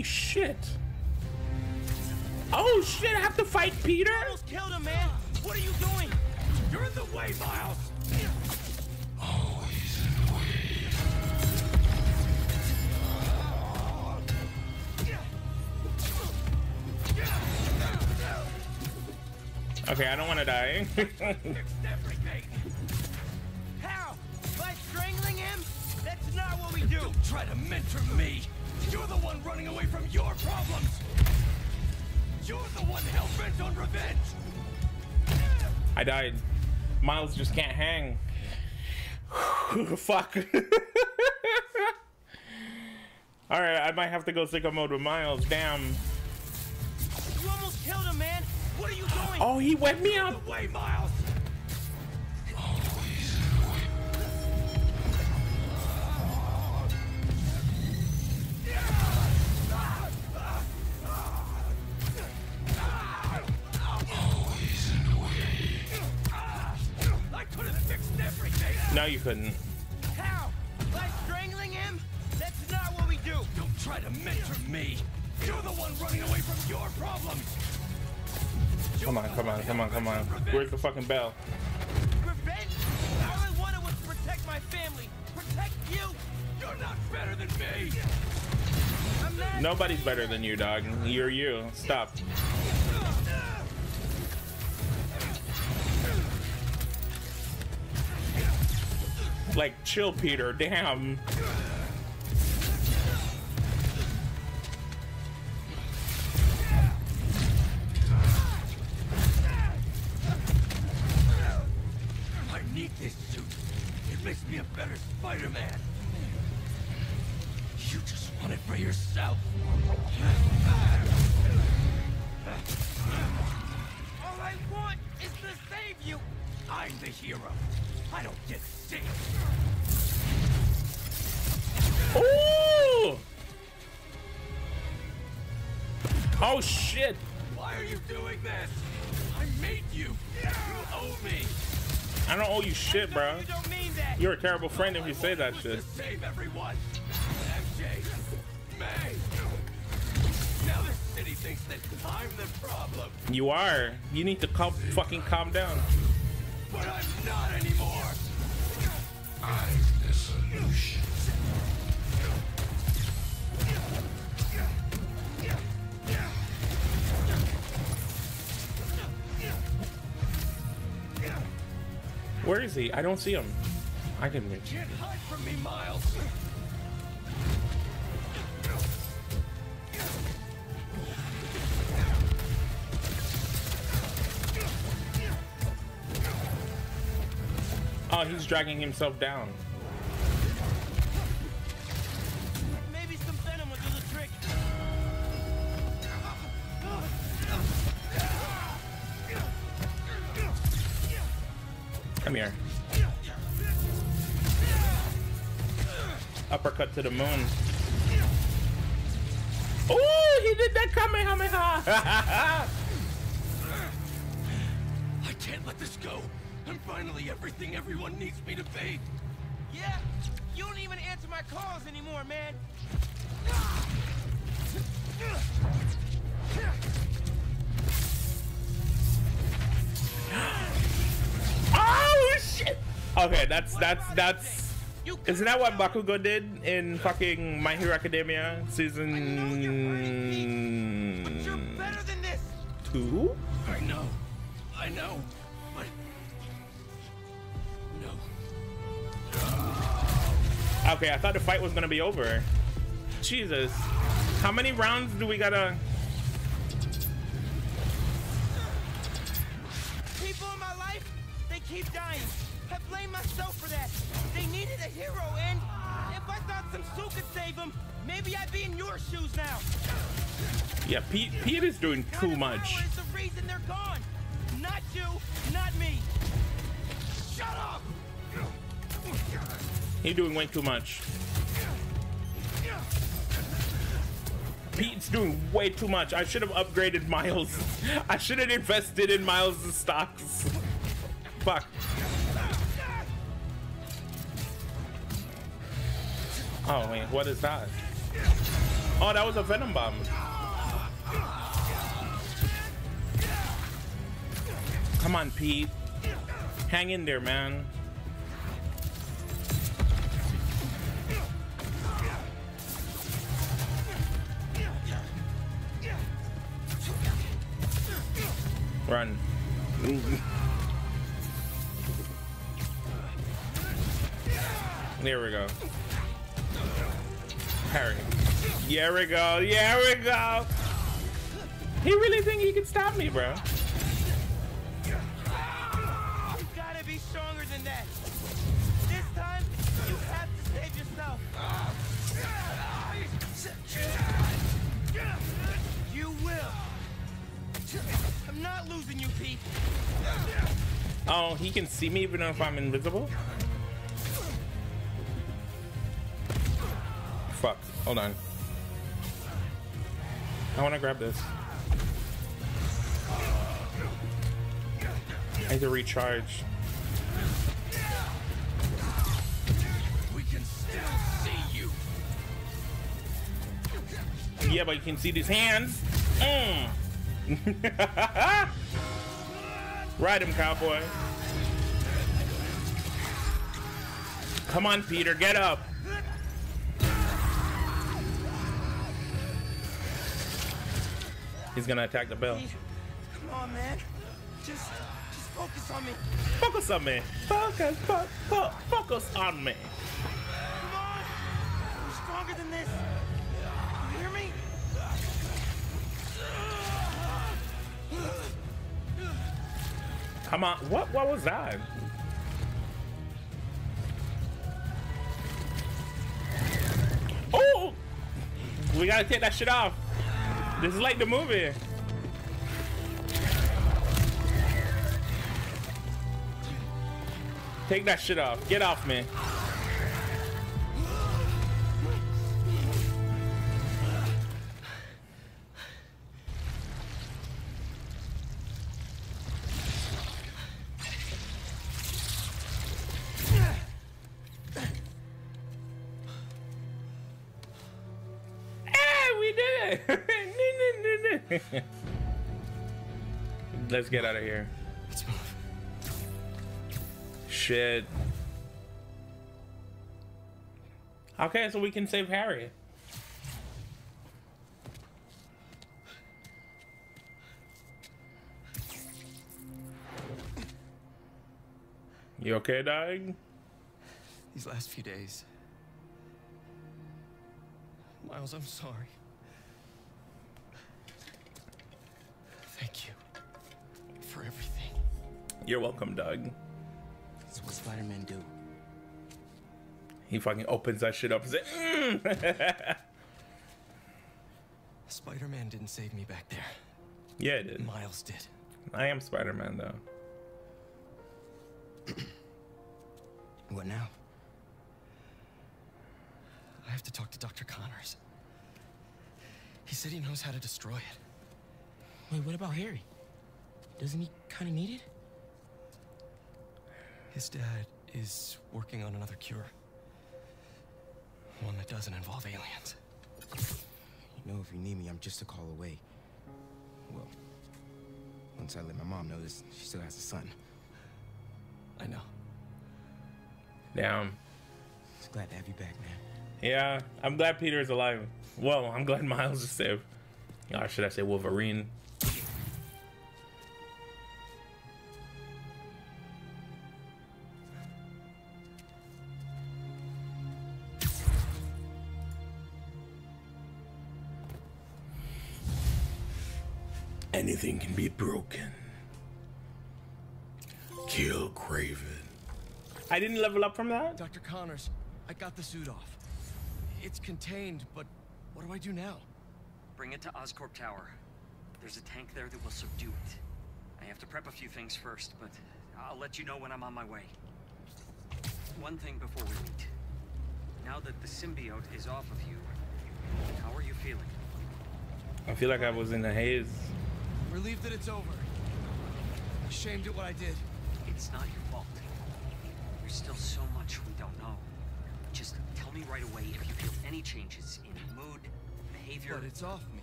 Holy shit. Oh shit, I have to fight Peter? Almost killed him, man. What are you doing? You're in the way, Miles. Always in the way. Okay, I don't want to die. How? By strangling him? That's not what we do. Don't try to mentor me. You're the one running away from your problems. You're the one hell bent on revenge. I died. Miles just can't hang. Fuck. Alright, I might have to go sicko mode with Miles. Damn. You almost killed him, man. What are you doing? Oh, he wet me Out up. of the way, Miles. No, you couldn't. How? By strangling him? That's not what we do. Don't try to mentor me. You're the one running away from your problems. Come on, come on, come on, come on. Where's the fucking bell? Revenge? All I wanted was to protect my family. Protect you. You're not better than me. Nobody's better than you, dog. You're you. Stop. Like, chill, Peter. Damn. I need this suit. It makes me a better Spider-Man. You just want it for yourself. All I want is to save you. I'm the hero. I don't get sick. Ooh! Oh, shit. Why are you doing this? I made you. You owe me. I don't owe you shit, bro. You don't mean that. You're a terrible friend if you say that shit. Save everyone. MJ, May. Now the city thinks that I'm the problem, You are. You need to calm, fucking calm down. But I'm not anymore. I'm the solution. Where is he? I don't see him. I can. Can't hide from me, Miles. Oh, he's dragging himself down. Maybe some venom will do the trick. Come here. Uppercut to the moon. Oh, he did that Kamehameha! Go. I'm finally everything everyone needs me to be. Yeah? You don't even answer my calls anymore, man. oh shit! Okay, that's that's that's. You Isn't that what Bakugo did in fucking My Hero Academia season You're better than this. two? I know. I know. Okay, I thought the fight was gonna be over. Jesus, how many rounds do we gotta? People in my life, they keep dying. I blame myself for that. They needed a hero, and if I thought some suit could save them, maybe I'd be in your shoes now. Yeah, Pete. Pete is doing too much. is the reason they're gone. Not you, not me. Shut up! He's doing way too much. Pete's doing way too much. I should have upgraded Miles. I should have invested in Miles' stocks. Fuck. Oh wait, what is that? Oh, that was a venom bomb. Come on, Pete. Hang in there, man. Run. There we go. Harry. There we go. There we go. He really think he can stop me, bro. You gotta be stronger than that. This time, you have to save yourself. You will. I'm not losing you, Pete. Oh, he can see me even if I'm invisible? Fuck. Hold on. I want to grab this. I need to recharge. We can still see you. Yeah, but you can see these hands. Mm. Ride him, cowboy. Come on, Peter, get up. He's gonna attack the bell. Come on, man. Just, just focus on me. Focus on me. Focus, fo- fo- focus on me. Come on. You're stronger than this. Come on. What? What was that? Oh! We gotta take that shit off. This is like the movie. Take that shit off. Get off me. Let's get out of here. Let's move. Shit. Okay, so we can save Harry. You okay, dying? These last few days. Miles, I'm sorry. Thank you for everything. You're welcome, Doug. That's what Spider-Man do. He fucking opens that shit up and says, mm. Spider-Man didn't save me back there. Yeah, it did. Miles did. I am Spider Man, though. What now? I have to talk to Dr. Connors. He said he knows how to destroy it. Wait, what about Harry? Doesn't he kind of need it? His dad is working on another cure. One that doesn't involve aliens. You know, if you need me, I'm just a call away. Well, once I let my mom know this, she still has a son. I know. Damn. Just glad to have you back, man. Yeah, I'm glad Peter is alive. Well, I'm glad Miles is safe. Or should I say Wolverine? Anything can be broken. Kill Kraven. I didn't level up from that? Dr. Connors, I got the suit off. It's contained, but what do I do now? Bring it to Oscorp Tower. There's a tank there that will subdue it. I have to prep a few things first, but I'll let you know when I'm on my way. One thing before we meet. Now that the symbiote is off of you, how are you feeling? I feel like I was in a haze. Relieved that it's over. Ashamed at what I did. It's not your fault. There's still so much we don't know. Just tell me right away if you feel any changes in mood, behavior. But it's off me.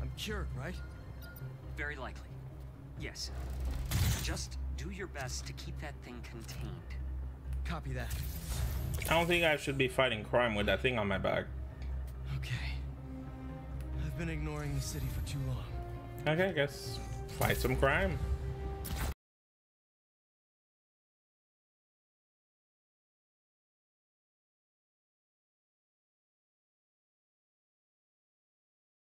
I'm cured, right? Very likely. Yes. Just do your best to keep that thing contained. Copy that. I don't think I should be fighting crime with that thing on my back. Okay. I've been ignoring the city for too long. Okay, I guess fight some crime.